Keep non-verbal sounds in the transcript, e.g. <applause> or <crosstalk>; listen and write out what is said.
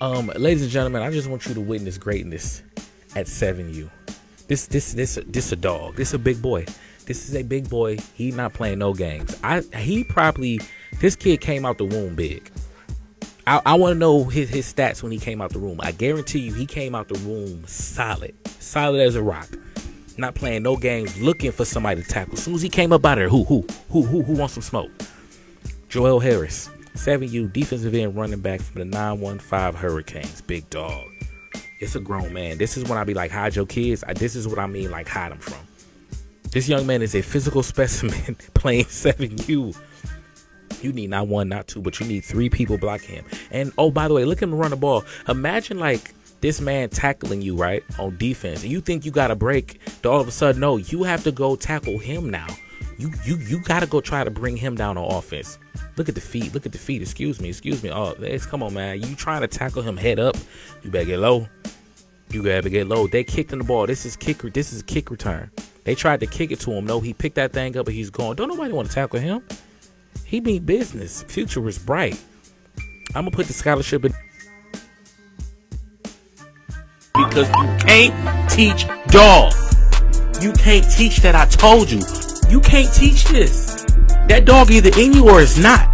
Um, ladies and gentlemen, I just want you to witness greatness at 7U. This this this this a dog. This is a big boy. This is a big boy. He not playing no games. I he probably this kid came out the womb big. I, I want to know his, his stats when he came out the room. I guarantee you he came out the room solid, solid as a rock. Not playing no games, looking for somebody to tackle. As soon as he came up out there, who who who who who wants some smoke? Joel Harris, 7U defensive end running back from the 915 Hurricanes. Big dog. It's a grown man. This is when I be like, hide your kids. I, this is what I mean, like, hide them from. This young man is a physical <laughs> specimen playing 7U. You need not one, not two, but you need three people blocking him. And oh, by the way, look him run the ball. Imagine like this man tackling you right on defense, and you think you got a break. All of a sudden, no, you have to go tackle him now. You you you got to go try to bring him down on offense. Look at the feet. Look at the feet. Excuse me. Excuse me. Oh, it's, come on, man. You trying to tackle him head up? You better get low. You gotta get low. They kicked in the ball. This is kick. This is kick return. They tried to kick it to him. No, he picked that thing up, but he's gone. Don't nobody want to tackle him. He mean business. Future is bright. I'm gonna put the scholarship in because you can't teach dog. You can't teach that. I told you. You can't teach this. That dog either in you or it's not.